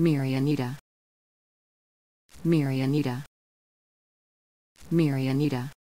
Marianita. Marianita. Marianita.